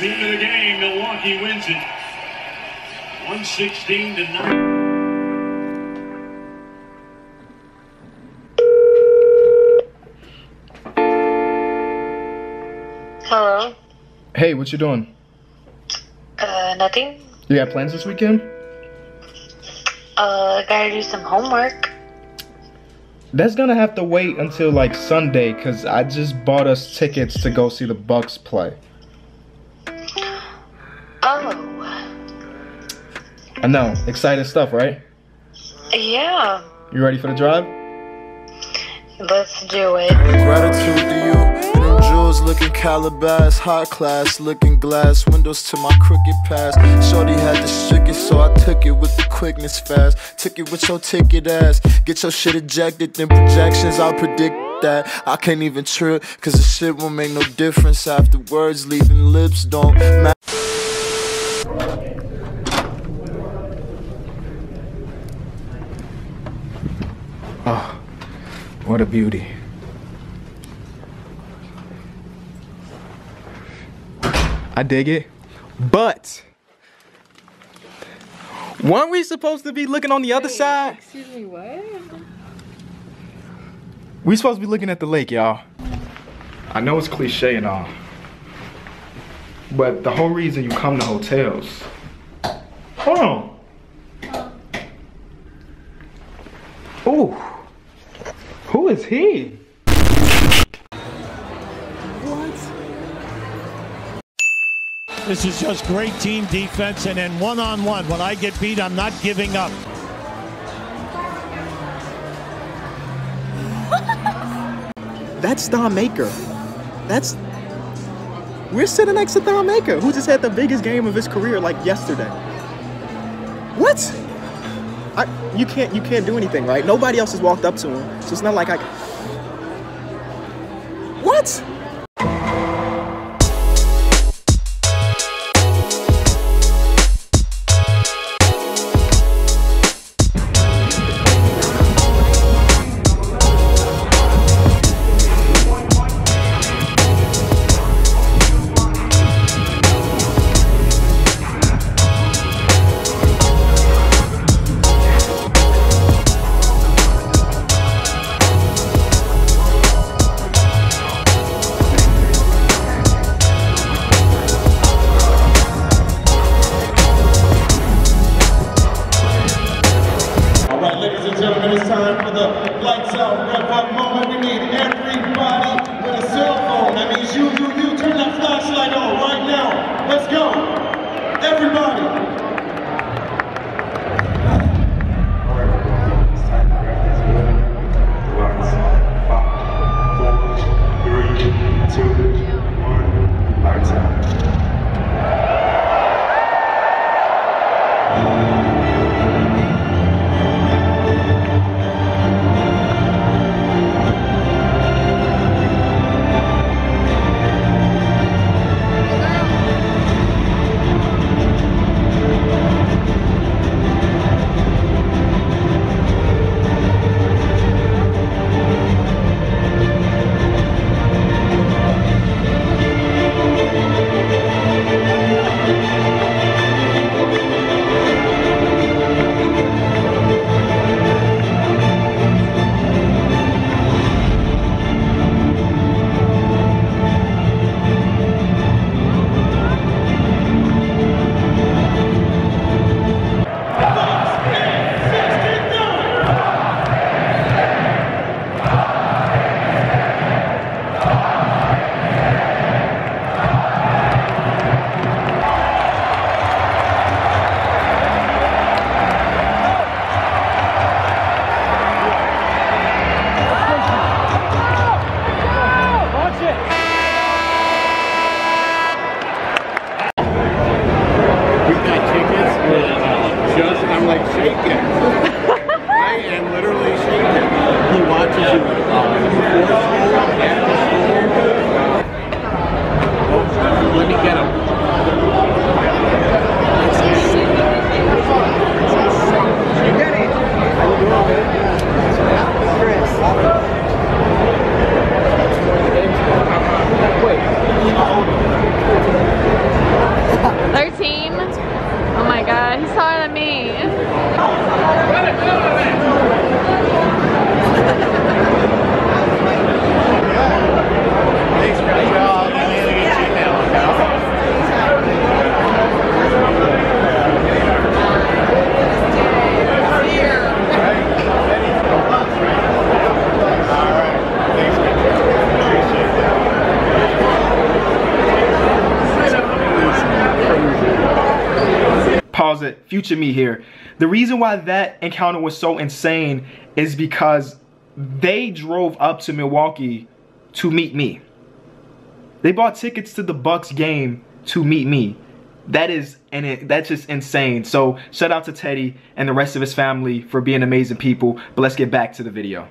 team of the game. Milwaukee wins it. 116 to 9. Hello. Hey, what you doing? Uh, nothing. You got plans this weekend? Uh, gotta do some homework. That's gonna have to wait until like Sunday, cause I just bought us tickets to go see the Bucks play. I know, exciting stuff, right? yeah. You ready for the drive? Let's do it. Gratitude to you. Them jewels looking calabash, high class, looking glass, windows to my crooked past. Shorty had the strictest, so I took it with the quickness fast. Took it with your ticket ass. Get your shit ejected, then projections, I'll predict that. I can't even trip, cause the shit won't make no difference after words leaving lips don't matter. Oh, what a beauty. I dig it. But weren't we supposed to be looking on the other side? Excuse me, what? We supposed to be looking at the lake, y'all. I know it's cliche and all. But the whole reason you come to hotels. Hold on. Who is he? This is just great team defense, and then one on one. When I get beat, I'm not giving up. That's Thon Maker. That's we're sitting next to Thon Maker, who just had the biggest game of his career like yesterday. What? I, you can't you can't do anything, right? Nobody else has walked up to him, so it's not like I. What? Gentlemen, it's time for the lights out, wrap up moment. my god, he's taller than me. Thanks, guys. Future me here. The reason why that encounter was so insane is because they drove up to Milwaukee to meet me. They bought tickets to the Bucks game to meet me. That is and it, that's just insane. So shout out to Teddy and the rest of his family for being amazing people. But let's get back to the video.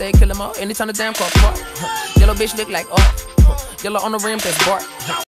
Interstate, kill 'em all. Anytime the damn car park. Yellow bitch look like art. Yellow on the rim, that's Bart.